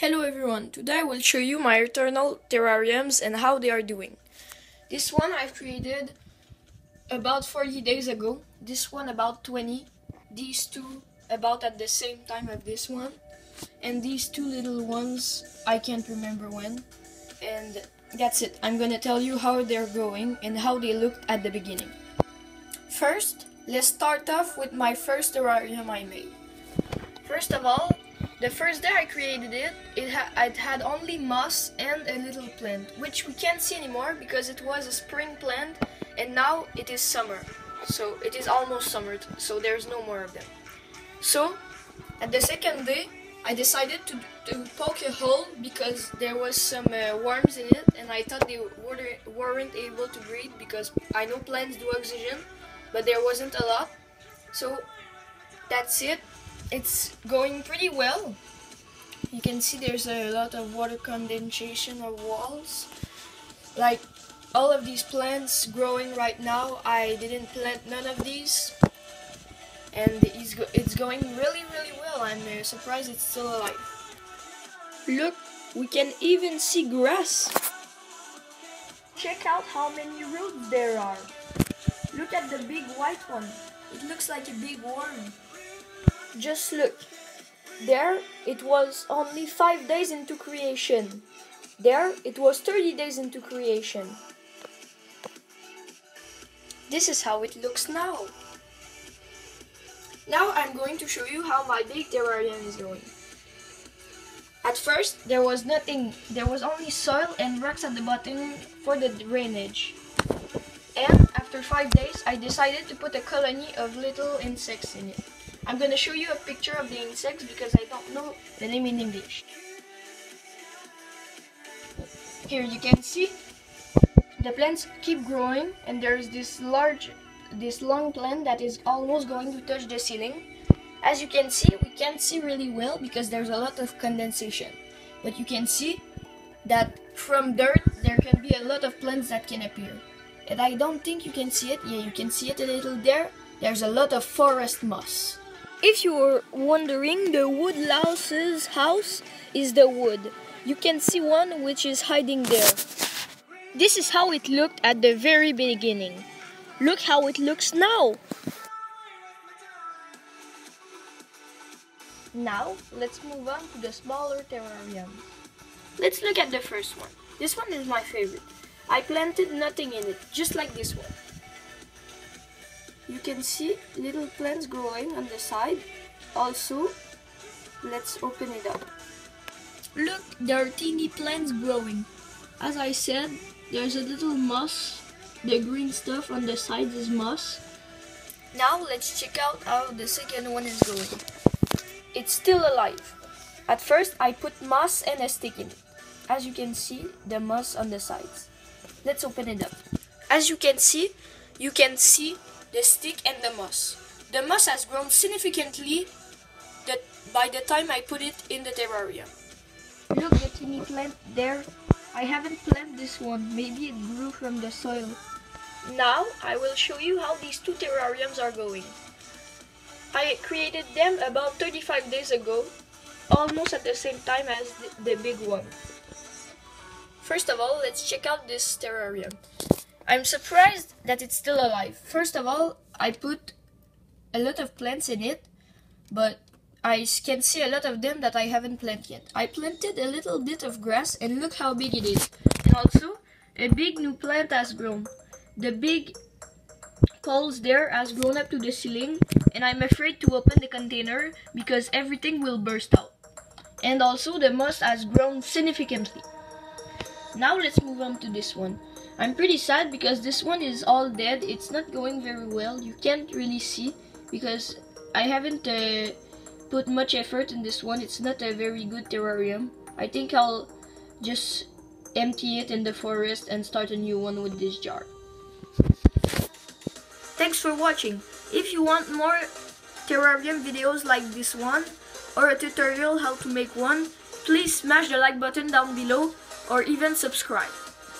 Hello everyone, today I will show you my eternal terrariums and how they are doing. This one I've created about 40 days ago, this one about 20, these two about at the same time as this one, and these two little ones I can't remember when. And that's it, I'm gonna tell you how they're going and how they looked at the beginning. First, let's start off with my first terrarium I made. First of all, the first day I created it, it, ha it had only moss and a little plant, which we can't see anymore because it was a spring plant and now it is summer. So it is almost summer, so there's no more of them. So, at the second day, I decided to, to poke a hole because there was some uh, worms in it and I thought they weren't able to breathe because I know plants do oxygen, but there wasn't a lot. So, that's it it's going pretty well. You can see there's a lot of water condensation of walls. Like all of these plants growing right now, I didn't plant none of these. And it's, go it's going really, really well. I'm uh, surprised it's still alive. Look, we can even see grass. Check out how many roots there are. Look at the big white one. It looks like a big worm. Just look. There, it was only 5 days into creation. There, it was 30 days into creation. This is how it looks now. Now I'm going to show you how my big terrarium is going. At first, there was nothing. There was only soil and rocks at the bottom for the drainage. And after 5 days, I decided to put a colony of little insects in it. I'm going to show you a picture of the insects because I don't know the name in English. Here you can see the plants keep growing and there's this large, this long plant that is almost going to touch the ceiling. As you can see, we can't see really well because there's a lot of condensation. But you can see that from dirt there can be a lot of plants that can appear. And I don't think you can see it. Yeah, you can see it a little there. There's a lot of forest moss. If you were wondering, the wood louse's house is the wood. You can see one which is hiding there. This is how it looked at the very beginning. Look how it looks now. Now, let's move on to the smaller terrariums. Let's look at the first one. This one is my favorite. I planted nothing in it, just like this one you can see little plants growing on the side. Also let's open it up. Look there are teeny plants growing. As I said there's a little moss. The green stuff on the sides is moss. Now let's check out how the second one is going it's still alive. At first I put moss and a stick in it. As you can see the moss on the sides. Let's open it up. As you can see you can see the stick and the moss. The moss has grown significantly that by the time I put it in the terrarium. Look, the teeny plant there. I haven't planted this one. Maybe it grew from the soil. Now, I will show you how these two terrariums are going. I created them about 35 days ago, almost at the same time as the, the big one. First of all, let's check out this terrarium. I'm surprised that it's still alive. First of all, I put a lot of plants in it, but I can see a lot of them that I haven't planted yet. I planted a little bit of grass and look how big it is. And also, a big new plant has grown. The big poles there has grown up to the ceiling and I'm afraid to open the container because everything will burst out. And also the moss has grown significantly. Now let's move on to this one. I'm pretty sad because this one is all dead. It's not going very well. You can't really see because I haven't uh, put much effort in this one. It's not a very good terrarium. I think I'll just empty it in the forest and start a new one with this jar. Thanks for watching. If you want more terrarium videos like this one or a tutorial how to make one, please smash the like button down below or even subscribe.